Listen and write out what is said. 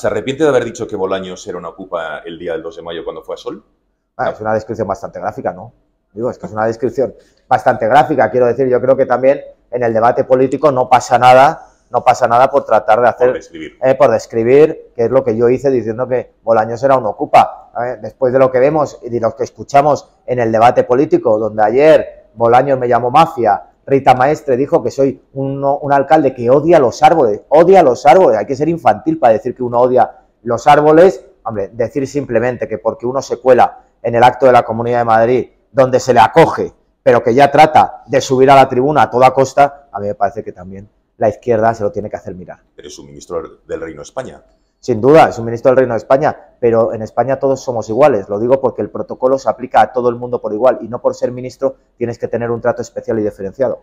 ¿Se arrepiente de haber dicho que Bolaños era una ocupa el día del 2 de mayo cuando fue a Sol? Ah, es una descripción bastante gráfica, ¿no? Digo, es que es una descripción bastante gráfica, quiero decir, yo creo que también en el debate político no pasa nada, no pasa nada por tratar de hacer... Por describir. eh, por describir, que es lo que yo hice diciendo que Bolaños era un ocupa. Después de lo que vemos y de lo que escuchamos en el debate político, donde ayer Bolaños me llamó mafia, Rita Maestre dijo que soy un, un alcalde que odia los árboles, odia los árboles, hay que ser infantil para decir que uno odia los árboles, hombre, decir simplemente que porque uno se cuela en el acto de la Comunidad de Madrid, donde se le acoge, pero que ya trata de subir a la tribuna a toda costa, a mí me parece que también la izquierda se lo tiene que hacer mirar. Pero es un ministro del Reino de España. Sin duda, es un ministro del Reino de España, pero en España todos somos iguales. Lo digo porque el protocolo se aplica a todo el mundo por igual y no por ser ministro tienes que tener un trato especial y diferenciado.